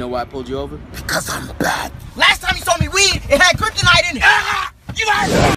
know why I pulled you over? Because I'm bad. Last time you sold me weed, it had crypto.